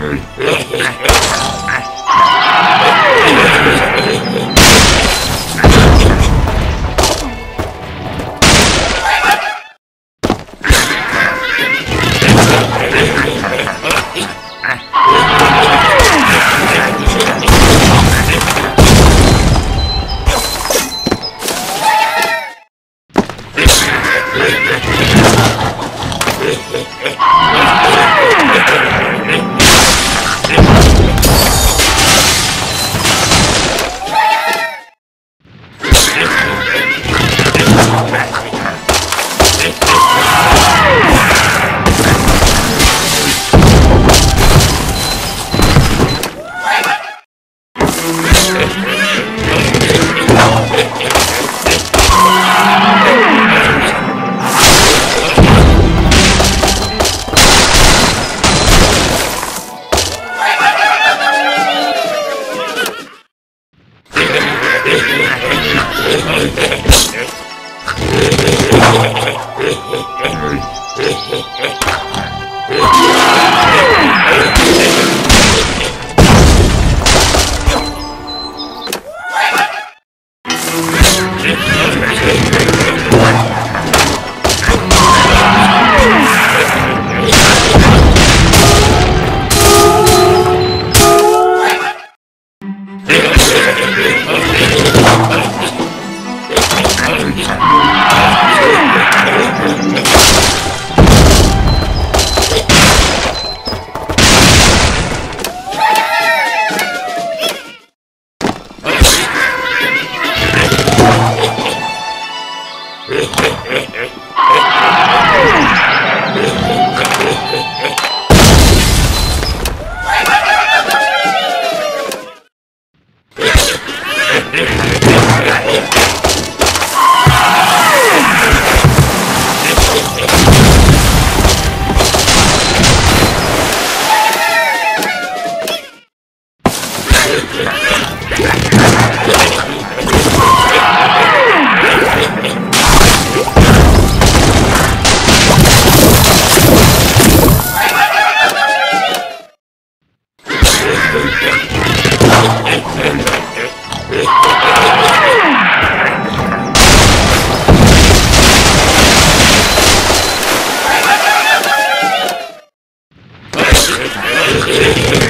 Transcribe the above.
Ha ha ha! Okay. Thank you. Yeah.